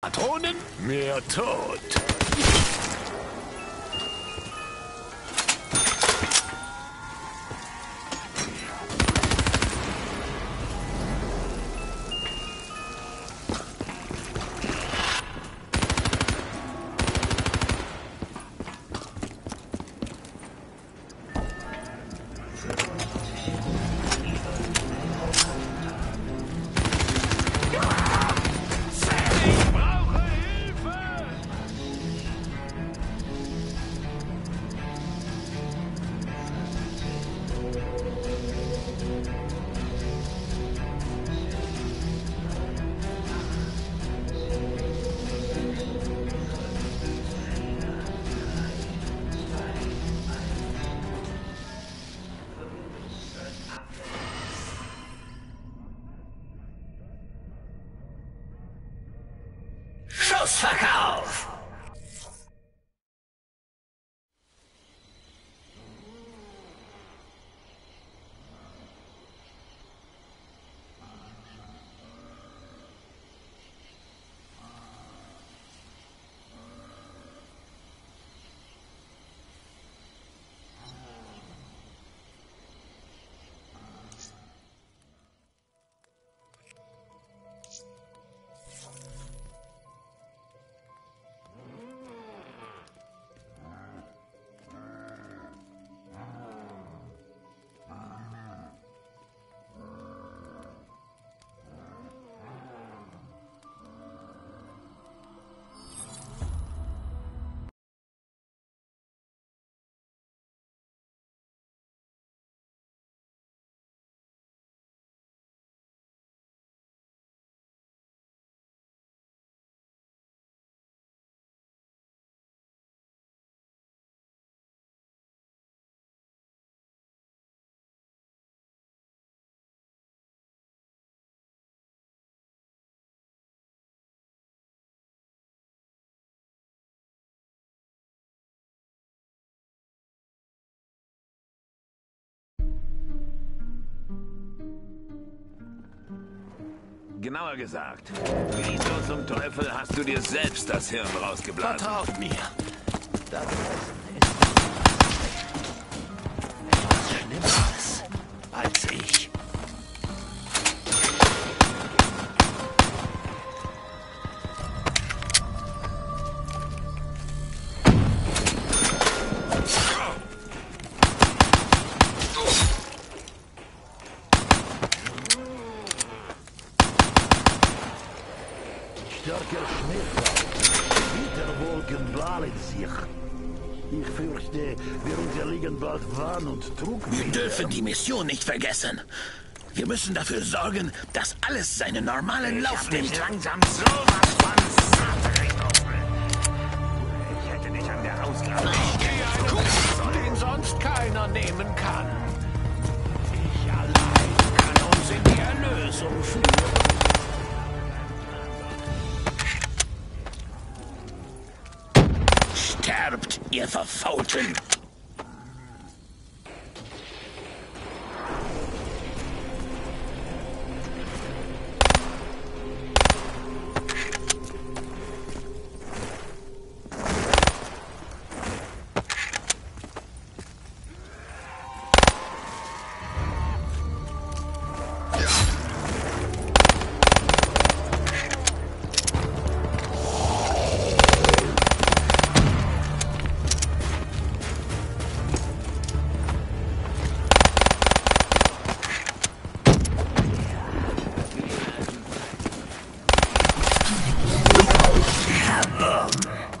Patronen, mehr Tod. Maus off. Genauer gesagt, wie zum Teufel hast du dir selbst das Hirn rausgeblasen? Vertraut mir. Das Essen Gewitterwolken ballen sich. Ich fürchte, wir unterliegen bald Wahn und Trug. Wir dürfen die Mission nicht vergessen. Wir müssen dafür sorgen, dass alles seinen normalen Lauf nimmt. langsam sowas von Sterbt, ihr! Um.